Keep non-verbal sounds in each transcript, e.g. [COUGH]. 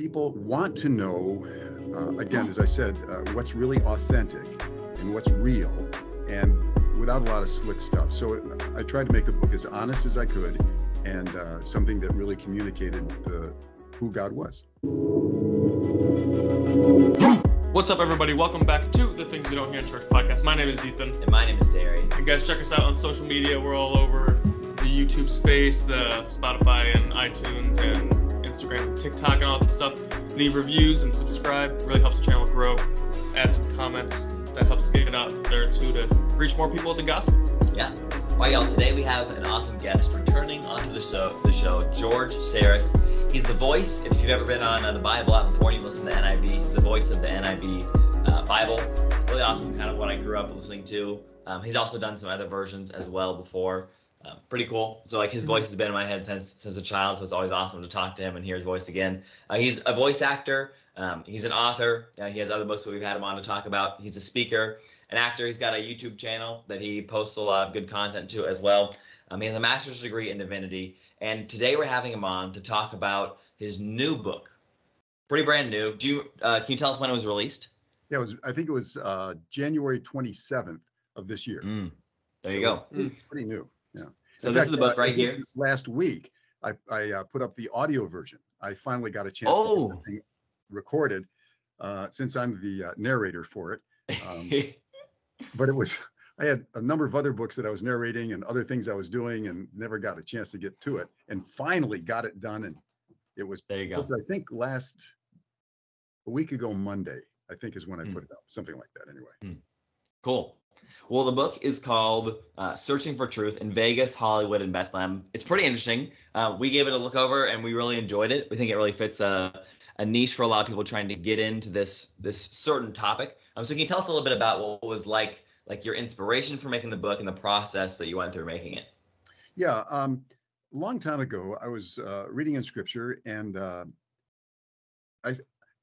people want to know, uh, again, as I said, uh, what's really authentic and what's real, and without a lot of slick stuff. So I tried to make the book as honest as I could, and uh, something that really communicated the, who God was. What's up, everybody? Welcome back to the Things You Don't Hear in Church podcast. My name is Ethan. And my name is Derry. And guys, check us out on social media. We're all over the YouTube space, the Spotify and iTunes and Instagram and TikTok and all that stuff. Leave reviews and subscribe. Really helps the channel grow. Add some comments. That helps get it out there too to reach more people with the gospel. Yeah. Right, y'all. Today we have an awesome guest returning onto the show. The show, George Sarris. He's the voice. If you've ever been on uh, the Bible app before and you listen to NIV, he's the voice of the NIV uh, Bible. Really awesome, kind of what I grew up listening to. Um, he's also done some other versions as well before. Um, pretty cool. So like his voice has been in my head since since a child, so it's always awesome to talk to him and hear his voice again. Uh, he's a voice actor. Um, he's an author. Uh, he has other books that we've had him on to talk about. He's a speaker, an actor. He's got a YouTube channel that he posts a lot of good content to as well. Um, he has a master's degree in divinity, and today we're having him on to talk about his new book. Pretty brand new. Do you uh, can you tell us when it was released? Yeah, it was. I think it was uh, January 27th of this year. Mm, there So you go. pretty, pretty new. Yeah. So In this fact, is the book uh, right here. last week, I, I uh, put up the audio version. I finally got a chance to Oh. thing recorded uh, since I'm the uh, narrator for it. Um, [LAUGHS] but it was, I had a number of other books that I was narrating and other things I was doing and never got a chance to get to it. And finally got it done. And it was, there you go. was I think last, a week ago Monday, I think is when I Hmm. put it up, something like that anyway. Cool. Well, the book is called uh, Searching for Truth in Vegas, Hollywood, and Bethlehem. It's pretty interesting. Uh, we gave it a look over and we really enjoyed it. We think it really fits a, a niche for a lot of people trying to get into this this certain topic. Um, so can you tell us a little bit about what was like like your inspiration for making the book and the process that you went through making it? Yeah, um, long time ago, I was uh, reading in scripture, and uh, I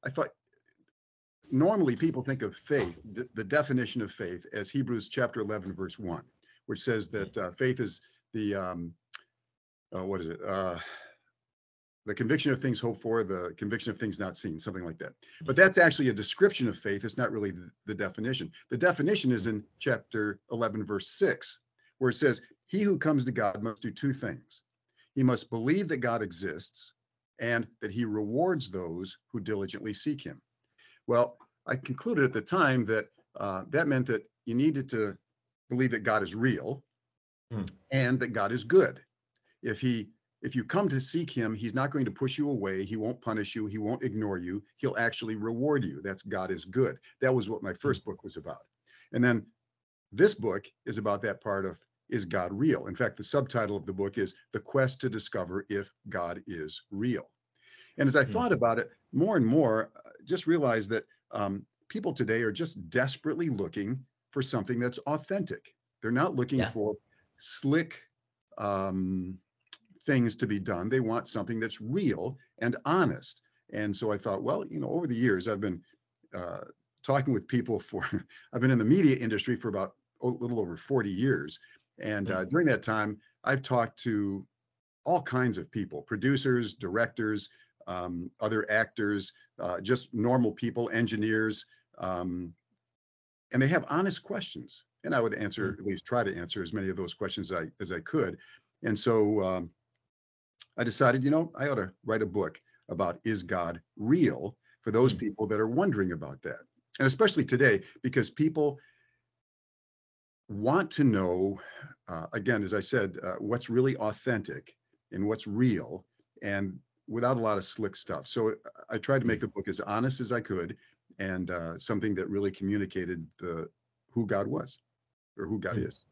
I thought normally people think of faith, the, the definition of faith, as Hebrews chapter eleven, verse one, which says that uh, faith is the um, uh, what is it? Uh, the conviction of things hoped for, the conviction of things not seen, something like that. But that's actually a description of faith. It's not really the, the definition. The definition is in chapter 11, verse 6, where it says, He who comes to God must do two things. He must believe that God exists and that he rewards those who diligently seek him. Well, I concluded at the time that uh, that meant that you needed to believe that God is real Hmm. and that God is good. If he if you come to seek him, he's not going to push you away. He won't punish you. He won't ignore you. He'll actually reward you. That's God is good. That was what my first book was about. And then this book is about that part of is God real? In fact, the subtitle of the book is The Quest to Discover If God is Real. And as I Hmm. thought about it more and more, just realized that um, people today are just desperately looking for something that's authentic. They're not looking Yeah. for slick um, things to be done. They want something that's real and honest. And so I thought, well, you know, over the years, I've been uh, talking with people for, [LAUGHS] I've been in the media industry for about a little over 40 years. And uh, during that time, I've talked to all kinds of people producers, directors, um, other actors, uh, just normal people, engineers. Um, and they have honest questions. And I would answer, at least try to answer as many of those questions I, as I could. And so um, I decided, you know, I ought to write a book about is God real for those Hmm. people that are wondering about that. And especially today, because people want to know, uh, again, as I said, uh, what's really authentic and what's real and without a lot of slick stuff. So uh, I tried to make the book as honest as I could and uh, something that really communicated the who God was or who God Hmm. is.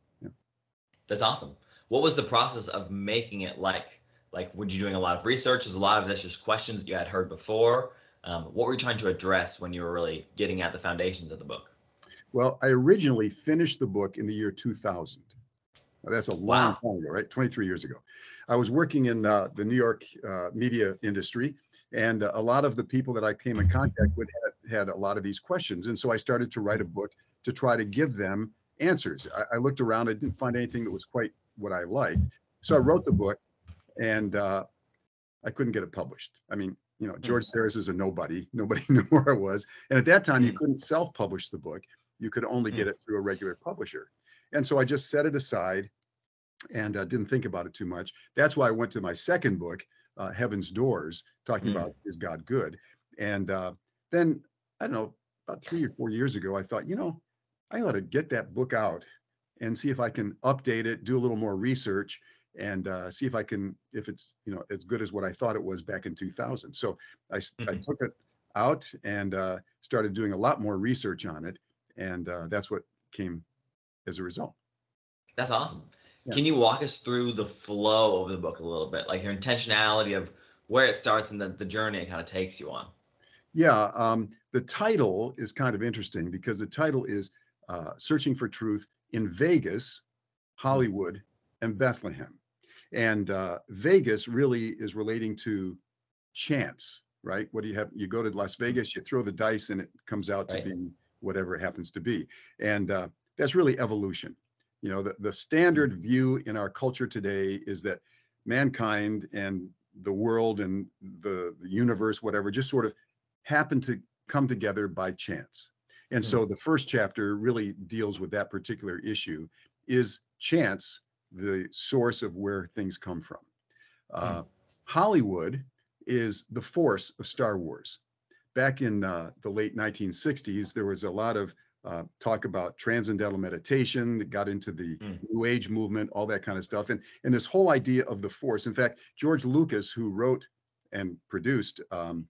That's awesome. What was the process of making it like? Like, were you doing a lot of research? Is a lot of this just questions that you had heard before? Um, what were you trying to address when you were really getting at the foundations of the book? Well, I originally finished the book in the year 2000. Now, that's a long Wow. time ago, right? 23 years ago. I was working in uh, the New York uh, media industry, and a lot of the people that I came in contact with had, had a lot of these questions. And so I started to write a book to try to give them answers. I, I looked around, I didn't find anything that was quite what I liked. So I wrote the book, and uh, I couldn't get it published. I mean, You know, George Sarris is a nobody. [LAUGHS] Nobody knew [LAUGHS] where I was. And at that time, you Mm. couldn't self-publish the book. You could only get it through a regular publisher. And so I just set it aside and uh, didn't think about it too much. That's why I went to my second book, uh, Heaven's Doors, talking Mm. about is God good? And uh, then I don't know, about three or four years ago, I thought, you know, I ought to get that book out and see if I can update it, do a little more research, and uh, see if I can, if it's you know as good as what I thought it was back in 2000. So I, s- I took it out and uh, started doing a lot more research on it, and uh, that's what came as a result. That's awesome. Yeah. Can you walk us through the flow of the book a little bit, like your intentionality of where it starts and the, the journey it kind of takes you on? Yeah, um, the title is kind of interesting because the title is uh, Searching for Truth in Vegas, Hollywood, and Bethlehem. And uh, Vegas really is relating to chance, right? What do you have? You go to Las Vegas, you throw the dice, and it comes out to be whatever it happens to be. And uh, that's really evolution. You know, the, the standard view in our culture today is that mankind and the world and the, the universe, whatever, just sort of happened to come together by chance. And Hmm. so the first chapter really deals with that particular issue. Is chance the source of where things come from? Uh, Hollywood is the force of Star Wars. Back in uh, the late 1960s, there was a lot of uh, talk about transcendental meditation that got into the Mm. New Age movement, all that kind of stuff. And, and this whole idea of the force. In fact, George Lucas, who wrote and produced um,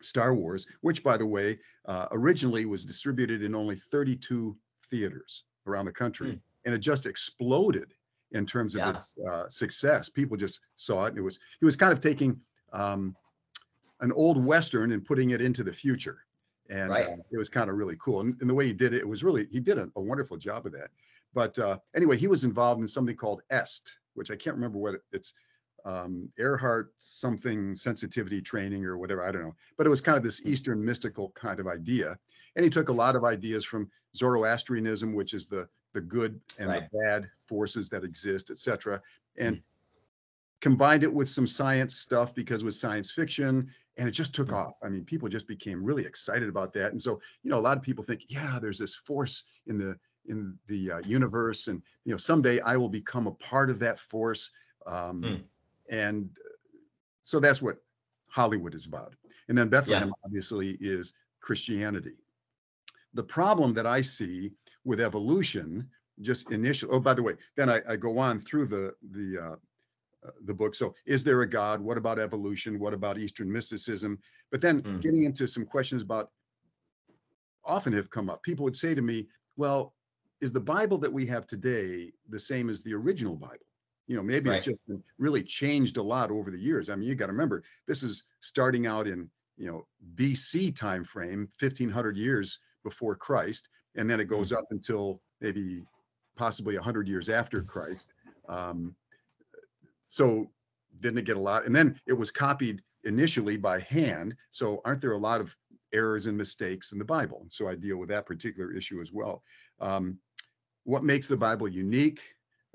Star Wars, which, by the way, uh, originally was distributed in only 32 theaters around the country, Hmm. and it just exploded in terms of Yeah. its uh, success. People just saw it. And it was he was kind of taking um, an old western and putting it into the future, and Right. uh, it was kind of really cool. And, and the way he did it, it was really he did a, a wonderful job of that. But uh, anyway, he was involved in something called EST, which I can't remember what it, it's um, Erhard something sensitivity training or whatever. I don't know. But it was kind of this Eastern mystical kind of idea. And he took a lot of ideas from Zoroastrianism, which is the the good and Right. the bad forces that exist, et cetera, and combined it with some science stuff because it was science fiction and it just took Mm. off. I mean, people just became really excited about that. And so, you know, a lot of people think, yeah, there's this force in the in the uh, universe, and you know, someday I will become a part of that force. Um, Mm. And uh, so that's what Hollywood is about. And then Bethlehem obviously is Christianity. The problem that I see with evolution, just initial. Oh, by the way, then I, I go on through the the uh, the book. So, is there a God? What about evolution? What about Eastern mysticism? But then Mm. getting into some questions about often have come up. People would say to me, "Well, is the Bible that we have today the same as the original Bible?" You know, maybe it's just been really changed a lot over the years. I mean, you got to remember, this is starting out in you know BC time frame, 1500 years before Christ, and then it goes up until maybe possibly 100 years after Christ. Um, so didn't it get a lot? And then it was copied initially by hand. So aren't there a lot of errors and mistakes in the Bible? So I deal with that particular issue as well. Um, what makes the Bible unique?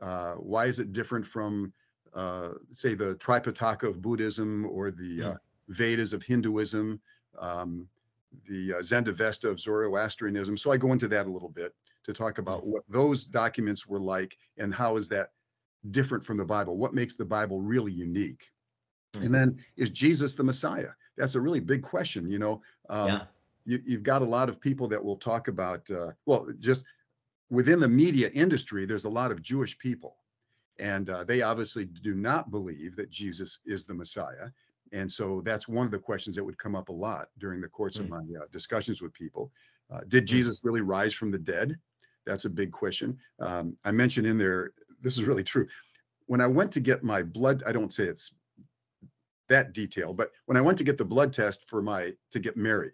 Uh, why is it different from, uh, say, the Tripitaka of Buddhism or the uh, Vedas of Hinduism, um, the uh, Zendavesta of Zoroastrianism? So I go into that a little bit to talk about what those documents were like and how is that different from the Bible? What makes the Bible really unique? Mhm. And then is Jesus the Messiah? That's a really big question. You know, um, yeah. you, you've got a lot of people that will talk about, uh, well, just within the media industry, there's a lot of Jewish people. And uh, they obviously do not believe that Jesus is the Messiah. And so that's one of the questions that would come up a lot during the course of Mm. my uh, discussions with people. Uh, did Jesus really rise from the dead? That's a big question. Um, I mentioned in there, this is really true. When I went to get my blood, I don't say it's that detail, but when I went to get the blood test for my to get married,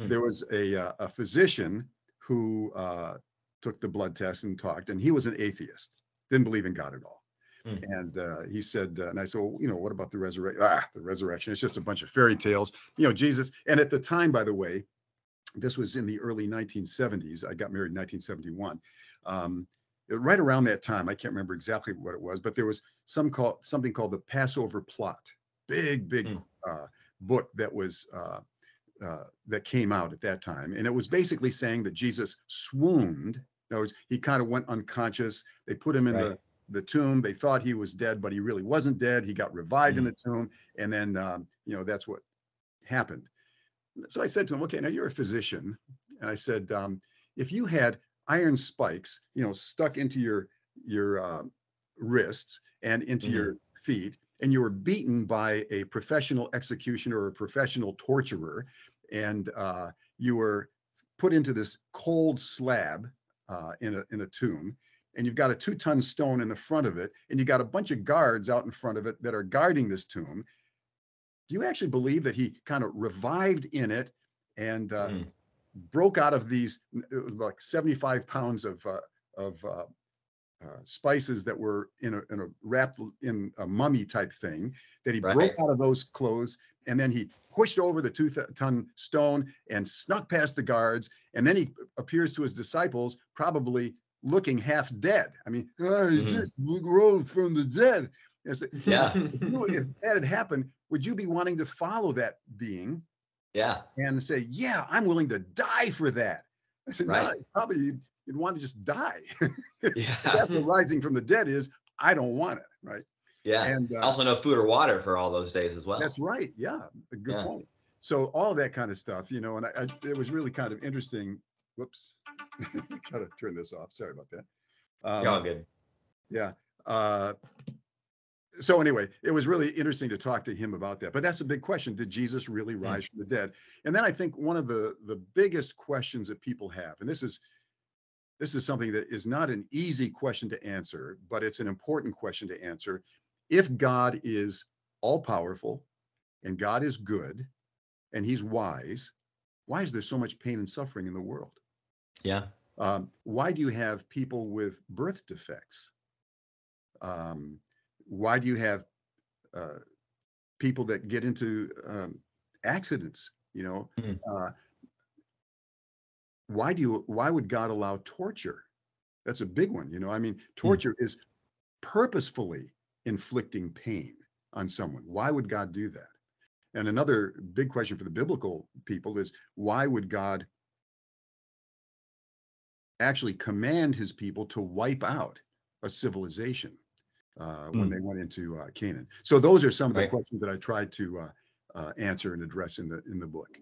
Hmm. there was a uh, a physician who uh, took the blood test and talked, and he was an atheist, didn't believe in God at all. Hmm. And uh, he said, uh, and I said, well, you know, what about the resurrection? Ah, the resurrection. It's just a bunch of fairy tales. You know, Jesus. And at the time, by the way, this was in the early 1970s. I got married in 1971. Um, right around that time, I can't remember exactly what it was, but there was some called something called the Passover plot. Big, big Hmm. uh, book that was uh, uh, that came out at that time, and it was basically saying that Jesus swooned. In other words, he kind of went unconscious. They put him in Right. the the tomb. They thought he was dead, but he really wasn't dead. He got revived in the tomb, and then um, you know that's what happened. So I said to him, "Okay, now you're a physician," and I said, um, "If you had iron spikes, you know, stuck into your your uh, wrists and into Mhm. your feet, and you were beaten by a professional executioner or a professional torturer, and uh, you were put into this cold slab uh, in a in a tomb." And you've got a two-ton stone in the front of it, and you got a bunch of guards out in front of it that are guarding this tomb. Do you actually believe that he kind of revived in it and uh, Mm. Broke out of these? It was like 75 pounds of uh, of uh, uh, spices that were in a, in a wrapped in a mummy type thing. That he broke out of those clothes, and then he pushed over the two-ton stone and snuck past the guards, and then he appears to his disciples, probably looking half dead. I mean, "Ah, he Mhm. just rose from the dead. Yeah. if that had happened, would you be wanting to follow that being Yeah. and say, "Yeah, I'm willing to die for that"? I said, Right. "No, probably you'd, you'd want to just die." [LAUGHS] Yeah. That's what rising from the dead is. I don't want it, right? Yeah. And uh, also, no food or water for all those days as well. that's right. Yeah, a good Yeah. point. So all of that kind of stuff, you know, and I, I, it was really kind of interesting. Whoops, [LAUGHS] gotta turn this off. Sorry about that. Um, all good. yeah. Uh, so anyway, it was really interesting to talk to him about that. But that's a big question: Did Jesus really Hmm. rise from the dead? And then I think one of the the biggest questions that people have, and this is this is something that is not an easy question to answer, but it's an important question to answer. If God is all powerful, and God is good, and He's wise, why is there so much pain and suffering in the world? Yeah. Um, why do you have people with birth defects? Um, why do you have uh, people that get into um, accidents? You know, Mhm. uh, why do you? Why would God allow torture? That's a big one. You know, I mean, torture is purposefully inflicting pain on someone. Why would God do that? And another big question for the biblical people is why would God actually command his people to wipe out a civilization uh, when Hmm. they went into uh, Canaan? So those are some of the Right. questions that I tried to uh, uh, answer and address in the in the book.